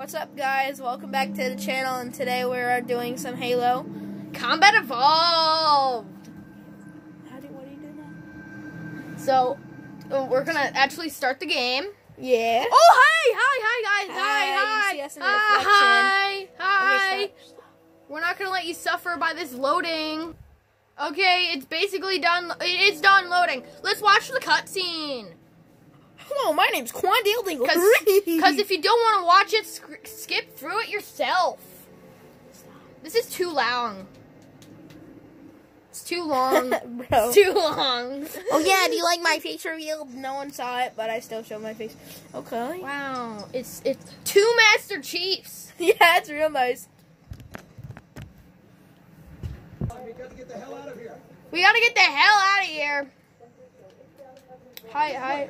What's up, guys? Welcome back to the channel, and today we are doing some Halo. Combat Evolved. How do, what do you do now? So, uh, we're gonna actually start the game. Yeah. Oh, hi, hi, hi, guys. Hi, Hi, hi. see us in hi, hi, Okay, hi. We're not gonna let you suffer by this loading. Okay, it's basically done. It's done loading. Let's watch the cutscene. Hello, my name's Quan Dielding. Because if you don't want to watch it, sc- skip through it yourself. This is too long. It's too long. Bro. it's too long. Oh yeah, do you like my face reveal? No one saw it, but I still show my face. Okay. Wow, it's it's two Master Chiefs. Yeah, it's real nice. We got to get the hell out of here. We gotta get the hell out of here. Hi, hi.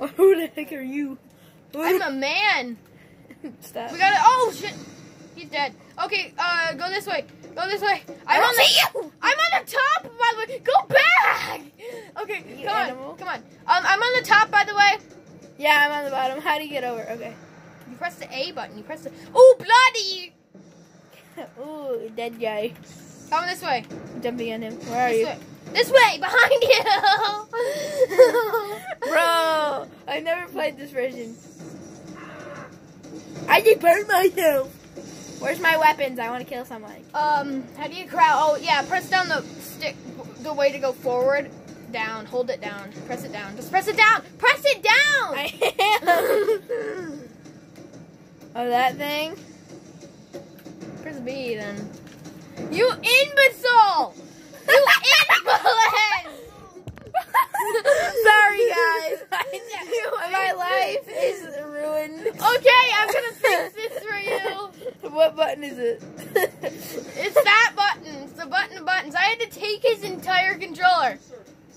Who the heck are you? I'm a man. Stop. We gotta. Oh shit, he's dead. Okay, uh, go this way. Go this way. I'm on the. you. I'm on the top, by the way. Go back. Okay, You come animal. on, come on. Um, I'm on the top, by the way. Yeah, I'm on the bottom. How do you get over? Okay. You press the A button. You press the. Oh, bloody! Ooh, dead guy. Come this way. Jumping on him. Where are This you? way. This way, behind you. Bro, I never played this version. I just burned myself. Where's my weapons? I want to kill somebody. Um, how do you crouch? Oh, yeah, press down the stick, the way to go forward. Down, hold it down. Press it down. Just press it down. Press it down! I am. oh, that thing? press B then. You imbecile! You! Sorry, guys. my life is ruined. Okay, I'm gonna fix this for you. What button is it? It's that button. It's the button of buttons. I had to take his entire controller.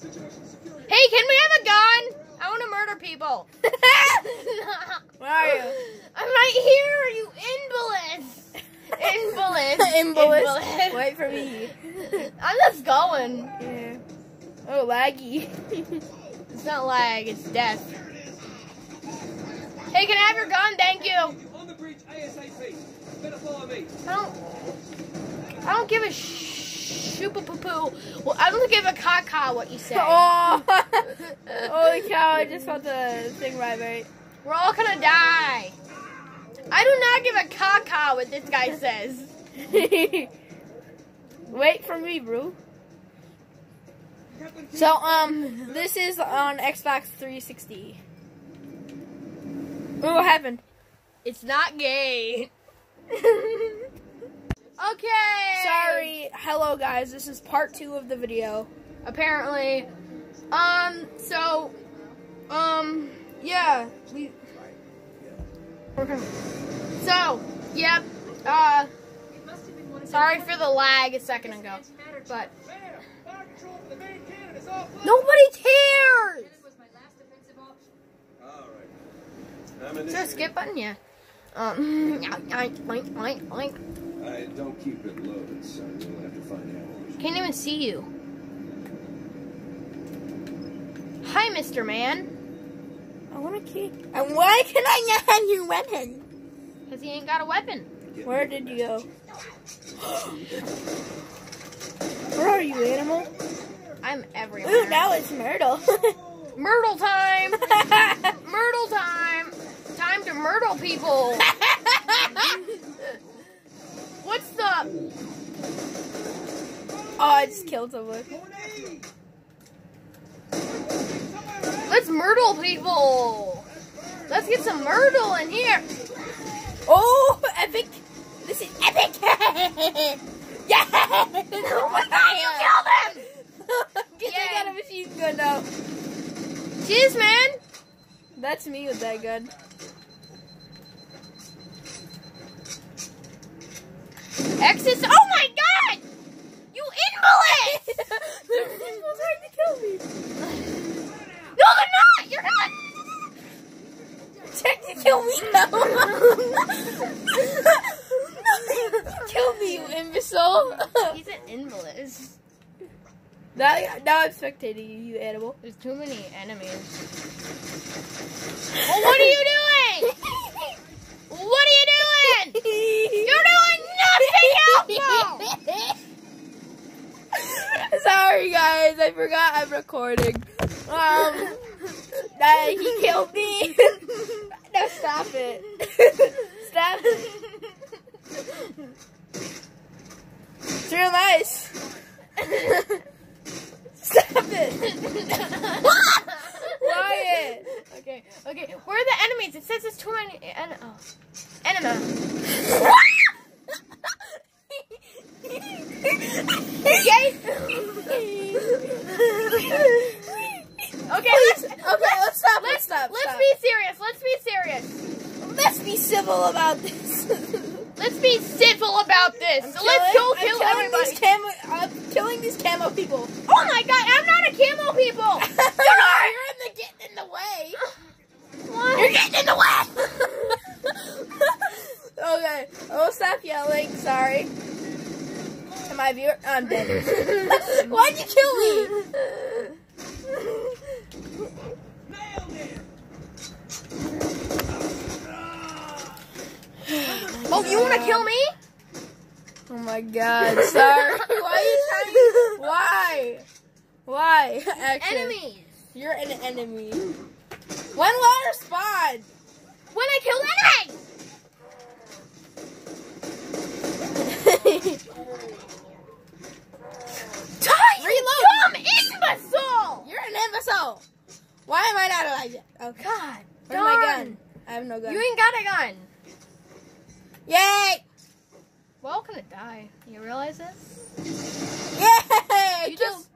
Hey, can we have a gun? I want to murder people. Where are you? I'm right here, you invalid. Invalid. Imbolus. Wait for me. I'm just going. Yeah. Oh, laggy. It's not lag, it's death. Hey, can I have your gun? Thank you. On the bridge, ASAP. Better follow me. I don't. I don't give a shoopa poo poo. Well, I don't give a caca what you say. oh, holy cow! I just felt the thing vibrate. We're all gonna die. I do not give a caca what this guy says. Wait for me, bro. So, um, this is on Xbox 360. Ooh, what happened? It's not gay. okay. Sorry. Hello, guys. This is part two of the video. Apparently. Um. So. Um. Yeah. We. Okay. So. Yep. Uh. Sorry for the lag a second ago, but There! Fire control for the main cannon is off. nobody cares. I'm Is there a skip button? Yeah. Um. I don't keep it loaded, son. You'll have to find out. Can't even see you. Hi, Mr. Man. I want to keep. And why can I not have your weapon? Because he ain't got a weapon. Where did you go? Where are you, animal? I'm everywhere. Ooh, now it's Myrtle. Myrtle time! Myrtle time! Time to myrtle people! What's the. oh, I just killed someone. Let's myrtle people! Let's get some myrtle in here! Oh, epic! This is epic! yeah! Oh my god, you killed him! Get Yay. got a machine gun now. Cheers, man! That's me with that gun. Exit. Oh my god! You invalid! They're people trying to kill me. No, they're not! You're not! Trying to kill me now imbecile. He's an invalid. Now, now I'm spectating you, you animal. There's too many enemies. oh, what are you doing? what are you doing? You're doing nothing helpful. Sorry, guys. I forgot I'm recording. Um, that he killed me. no, stop it. Real nice. stop it. Quiet. Okay, okay. Where are the enemies? It says there's too many. En- oh. Enema. Okay. Okay, let's Okay, let's stop. Let's let's stop. let's stop. be serious. Let's be serious. let's be civil about this. Let's be civil about this. I'm so let's killing- go I'm kill killing everybody. These camo, I'm killing these camo people. Oh my god, I'm not a camo people. You're in the getting in the way. What? You're getting in the way. Okay, I will stop yelling. Sorry. To my viewer, I'm dead. Why'd you kill me? Oh, you want to kill me? Oh my god, sorry. Why are you trying? Why? Why? Action. Enemies. You're an enemy. When will I respond? When I kill enemies. Die, Reload. dumb imbecile. You're an imbecile. Why am I not alive yet? Okay. God, Where's my gun? I have no gun. You ain't got a gun. Yay! We're all gonna die. You realize this? Yay! You Just-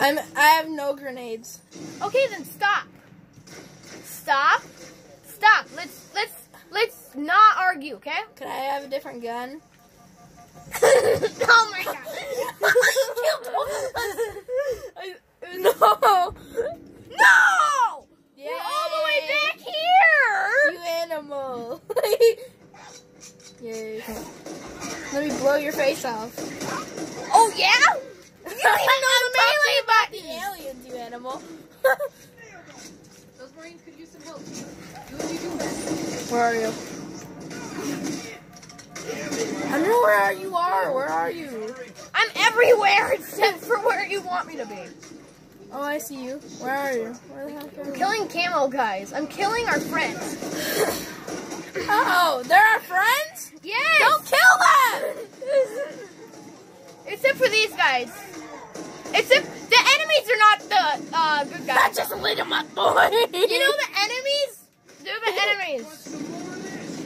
I'm. I have no grenades. Okay, then stop. Stop. Stop. Let's let's let's not argue, okay? Could I have a different gun? oh my god. I- no. no! Yay. We're all the way back here. You animal. Yay. Let me blow your face off. Oh yeah? You don't even know the melee The aliens, you animal. Those Marines could use some help. Do what you do best. Where are you? I don't know where you are. Where are you? I'm everywhere except for where you want me to be. Oh, I see you. Where are you? Where the heck are I'm killing camo guys. I'm killing our friends. Oh, they're our friends? Yes. Don't kill them! Except for these guys. Except enemies are not the uh, good guys. That's just lit them up, boy. You know the enemies? They're the enemies.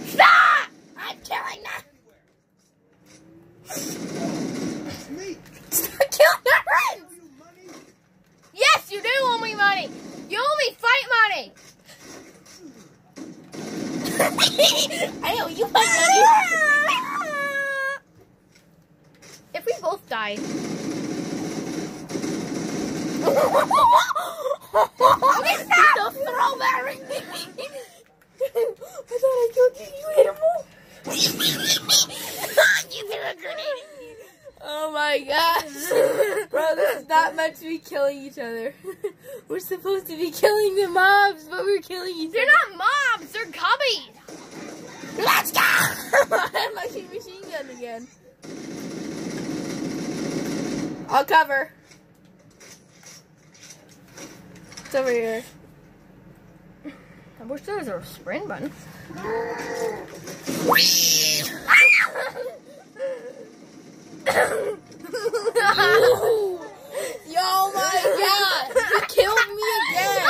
Stop! I'm killing them. Stop killing our friends! Yes, you do owe me money. You owe me fight money. I owe you my money. If we both die. Stop! Don't throw that ring. I thought I killed you, you animal. you threw a grenade. Oh my gosh. Bro, this is not meant to be killing each other. We're supposed to be killing the mobs, but we're killing each other. They're not mobs. They're cubbies. Let's go! I have my machine gun again. I'll cover. It's over here. I wish there was a sprint button. Yo, my God! You killed me again!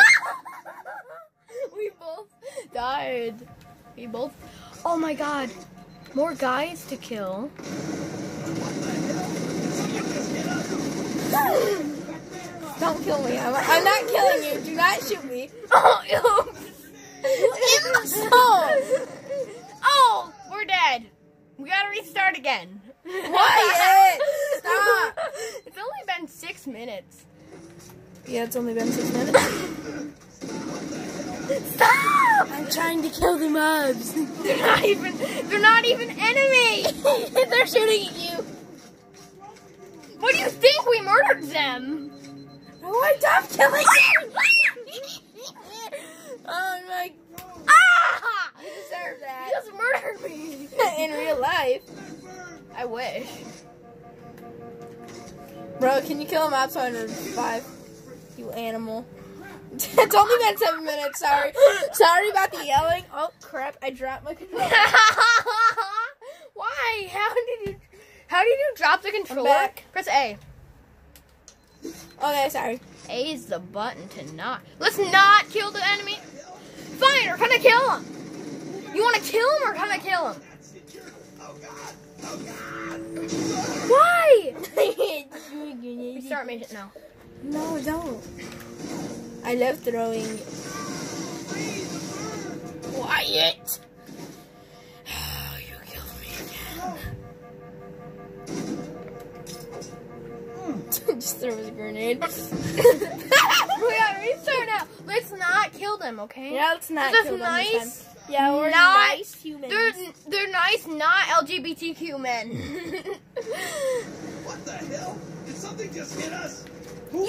we both died. We both. Oh my god. More guys to kill. Don't kill me. I'm, I'm not killing you. Do not shoot me. Oh, Imbecile! oh, we're dead. We gotta restart again. Wyatt, stop. It's only been six minutes. Yeah, it's only been six minutes. Stop! I'm trying to kill the mobs. They're not even. They're not even enemies. They're shooting at you. What do you think? We murdered them. Oh, I stop killing you. oh my. Ah! You deserve that. You just murdered me. In real life. I wish. Bro, can you kill him outside of five? You animal. it's only been seven minutes. Sorry. Sorry about the yelling. Oh crap! I dropped my controller. Why? How did you? How did you drop the controller? Press A. Okay, sorry. A is the button to not. Let's not kill the enemy. Fine, we're gonna kill him. You want to kill him or gonna kill him? Why? Restart mission now. No, don't. I love throwing. Quiet. Again. Just throw his grenade. we gotta restart now. Let's not kill them, okay? yeah, let's not Just kill them this nice. time. Yeah, we're Not- nice humans. They're they're nice, not LGBTQ men. What the hell? Did something just hit us? yeah,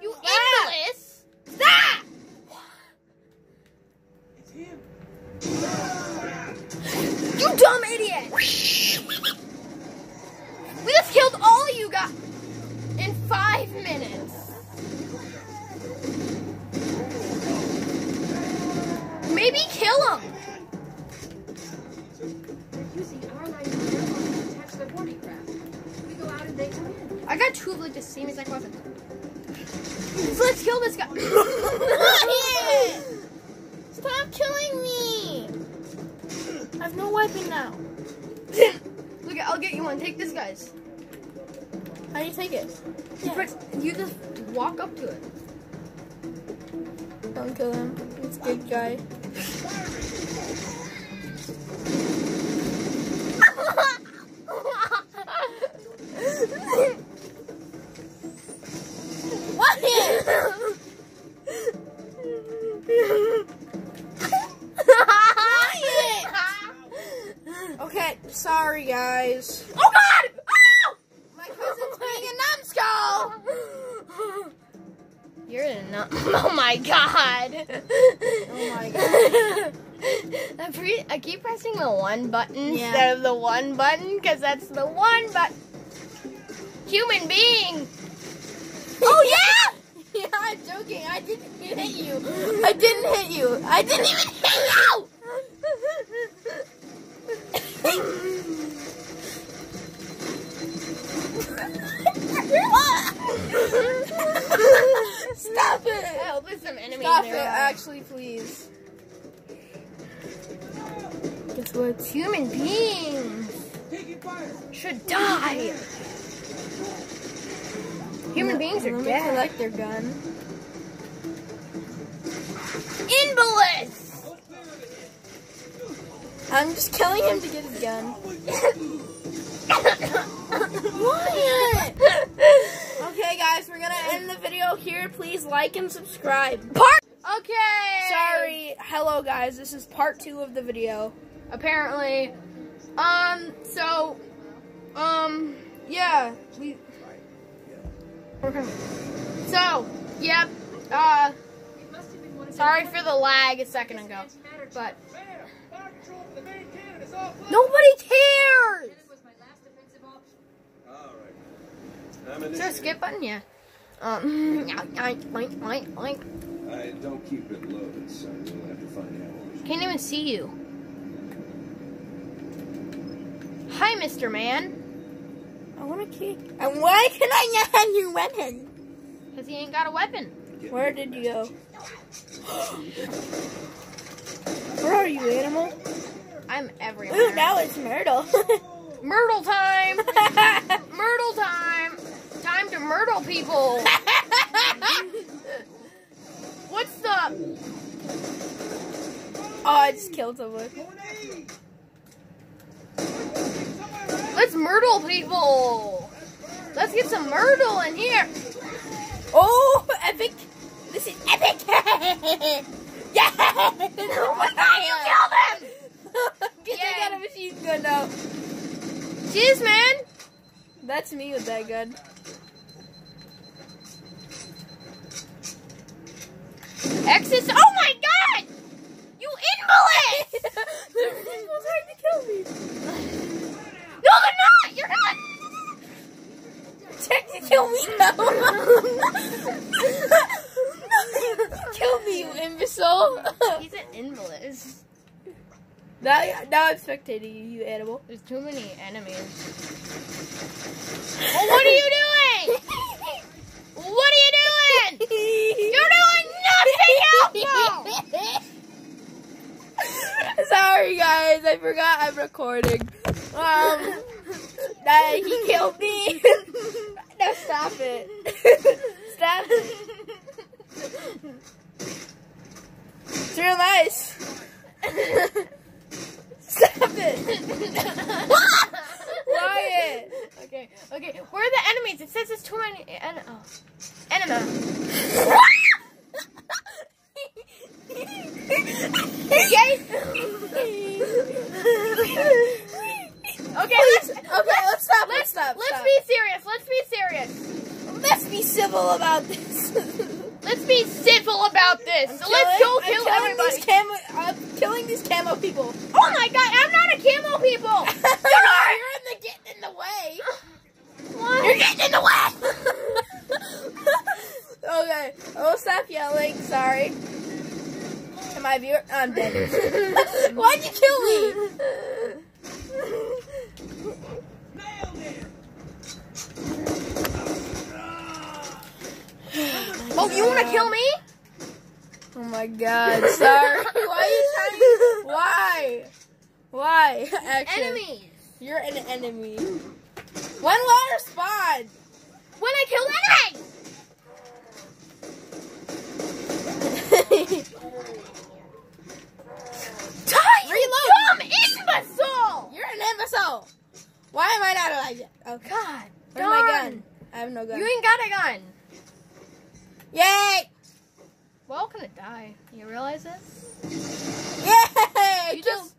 you imbeciles. Stop. It's him. You dumb idiot! Walk up to it. Don't kill him. He's a good guy. button Yeah. instead of the one button because that's the one button. Human being. Oh yeah! Yeah, I'm joking. I didn't hit you. I didn't hit you. I didn't even hit you. Stop I it. hope there's some enemies Stop it, actually, please. What? Human beings should die. Human beings are dead. collect their gun. Invalids. I'm just killing him to get his gun. What? Okay, guys, we're gonna end the video here. Please like and subscribe. Part. Okay. Sorry. Hello, guys. This is part two of the video. Apparently. Um. So. Um. Yeah. We. Okay. So. Yep. Uh. It must have been one of Sorry for the lag a second ago, but Bam! Fire control for the main cannon is offline. nobody cares. That was my last defensive option. All right. I'm Is there a skip button? Yeah. Um. I don't keep it loaded, so we'll have to find out. Can't even see you. Hi, Mr. Man. I want to kick. And why can I not have your weapon? Because he ain't got a weapon. Where did you go? Where are you, animal? I'm everywhere. Ooh, now it's Myrtle. Myrtle time! Myrtle time! Time to myrtle people! What's the. oh, I just killed someone. Let's myrtle people! Let's get some myrtle in here! Oh, epic! This is epic! yeah! Oh my god, you killed him! Get. I got a machine gun now. Cheers, man! That's me with that gun. Exit. Oh my god! You invalid! They're trying to kill me. Imbecile. He's an invalid. now, now I'm spectating you, you animal. There's too many enemies. Well, what are you doing? What are you doing? You're doing nothing helpful. Sorry, guys. I forgot I'm recording. Um, that he killed me. no, stop it. stop it. Real nice. stop it. Quiet. Okay, okay. Where are the enemies? It says there's too many. En- oh. Enema. Okay. Okay, let's okay, let's stop. Let's let's stop. let's stop. be serious. Let's be serious. let's be civil about this. Let's be civil about this. I'm let's go killing- I'm kill killing everybody. These camo, I'm killing these camo people. Oh my god, I'm not a camo people. You're. You're in the getting in the way. What? You're getting in the way. okay, I will stop yelling. Sorry. To my viewer, I'm dead. Why'd you kill me? Oh, you want to kill me? Oh my god, sorry. Why are you trying? Why? Why? Action. Enemies. You're an enemy. When will I respond? When I kill enemies. Reload. Dumb imbecile. You're an imbecile. Why am I not alive yet? Oh God. Where's my gun? I have no gun. You ain't got a gun. Yay! We're all gonna die. You realize this? Yay! You just.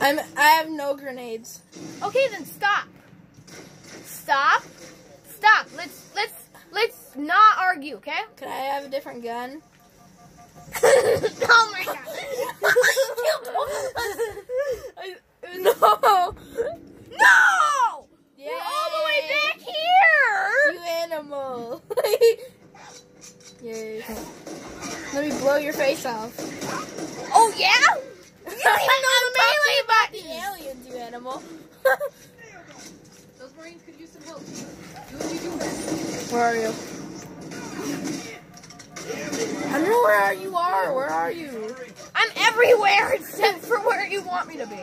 I'm. I have no grenades. Okay, then stop. Stop. Stop. Let's let's let's not argue, okay? Can I have a different gun? oh my god. I- no. No! You're all the way back here! You animal. Yay. Let me blow your face off. Oh yeah? You don't even know the melee The button! aliens, you animal. Those Marines could use some help. Do what you do best. Where are you? I don't know where you are. Where are you? I'm everywhere except for where you want me to be.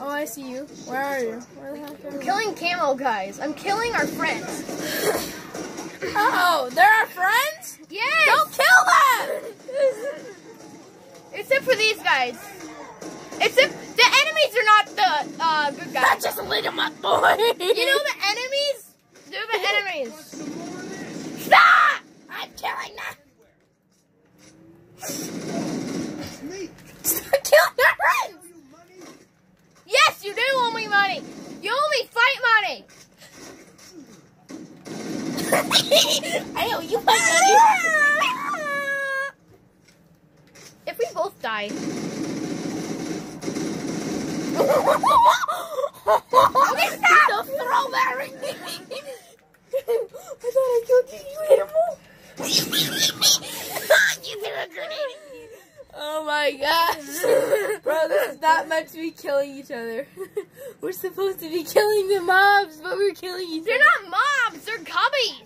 Oh, I see you. Where are you? Where the heck are I'm killing camo guys. I'm killing our friends. Oh, they're our friends? Yes! Don't kill them! Except for these guys. Except the enemies are not the uh, good guys. Just lead them up, boy. You know the enemies? They're the enemies. Stop! I'm killing them. Stop killing our friends. Yes, you do owe me money. You owe me fight money. I owe you my money. If we both die, okay, stop! The strawberry. I thought I killed you, you animal. you threw grenade. Oh my gosh. Is not meant to be killing each other. We're supposed to be killing the mobs, but we're killing each other. they're not mobs. They're cubbies.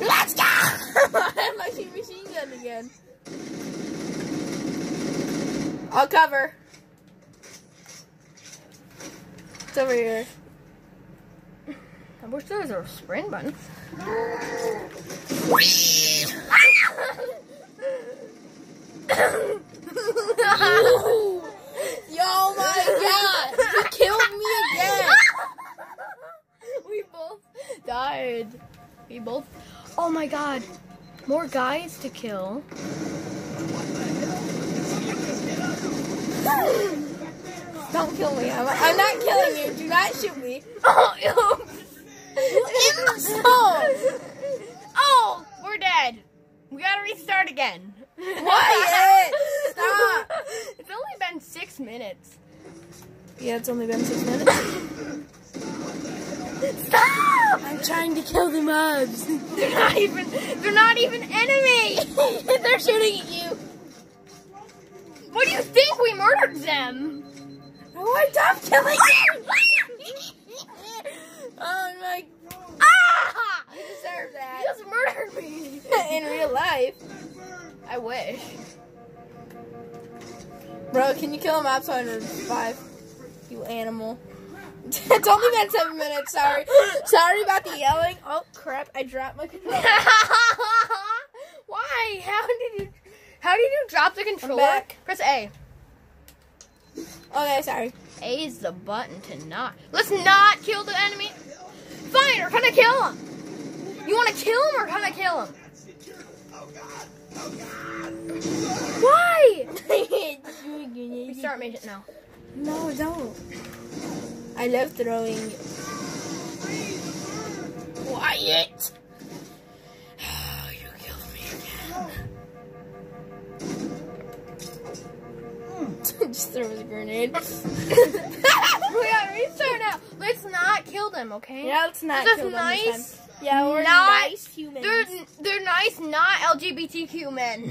Let's go! I have my machine gun again. I'll cover. It's over here. I wish there was a sprint button. Yo, my god! You killed me again! we both died. We both. Oh my god. More guys to kill. Don't kill me. I'm, I'm not killing you. Do not shoot me. Oh, imbecile! oh, we're dead. We gotta restart again. Wyatt, stop. It's only been six minutes. Yeah, it's only been six minutes. Stop! I'm trying to kill the mobs. They're not even. They're not even enemy. They're shooting at you. What do you think? We murdered them. Oh, stop killing you! oh my! Ah! You deserve You that. just murdered me. In real life, I wish. bro. Can you kill a mob so I can survive? You animal. It's only been seven minutes. Sorry. Sorry about the yelling. Oh crap! I dropped my controller. Why? How did you? How did you drop the controller? Press A. Okay, sorry. A is the button to not. Let's not kill the enemy. Fine, we're gonna kill him. You want to kill him or gonna kill him? Why? Restart mission now. No, don't. I love throwing. Quiet. you killed me again. Just throw a grenade. we got restart now. Let's not kill them, okay? yeah, let's not This is kill them this time. nice. Yeah, we're Not- nice humans. They're they're nice, not LGBTQ men.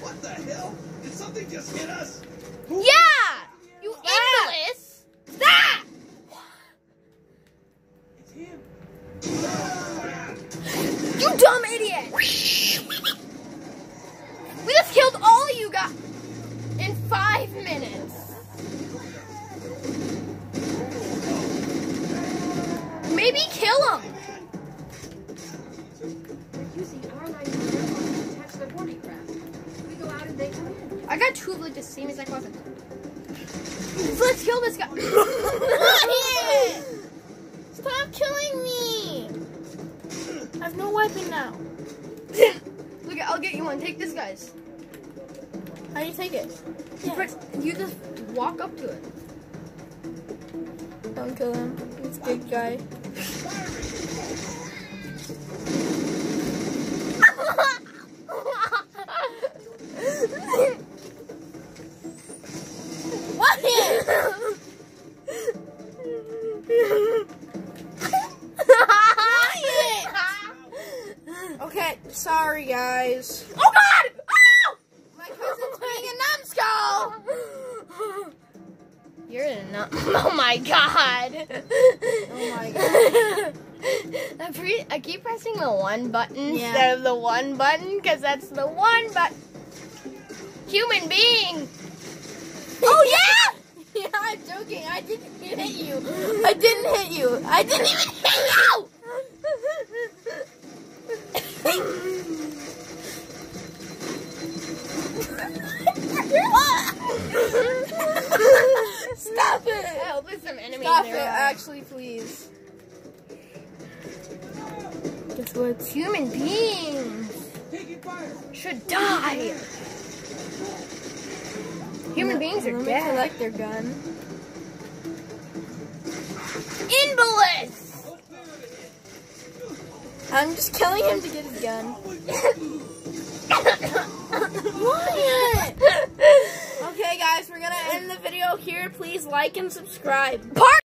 What the hell? Did something just hit us? yeah, you imbeciles. Him. You dumb idiot! We just killed all you guys in five minutes. Walk up to it. Don't kill him. He's a good guy. button Yeah. instead of the one button because that's the one button. Human being. Oh yeah! Yeah, I'm joking. I didn't hit you. I didn't hit you. I didn't even hit you. Stop it! hope there's some enemies Stop it! Actually, please. What? Human beings should die. Human beings are dead. collect their gun. Invalids. I'm just killing him to get his gun. Okay, guys, we're gonna end the video here. Please like and subscribe. Part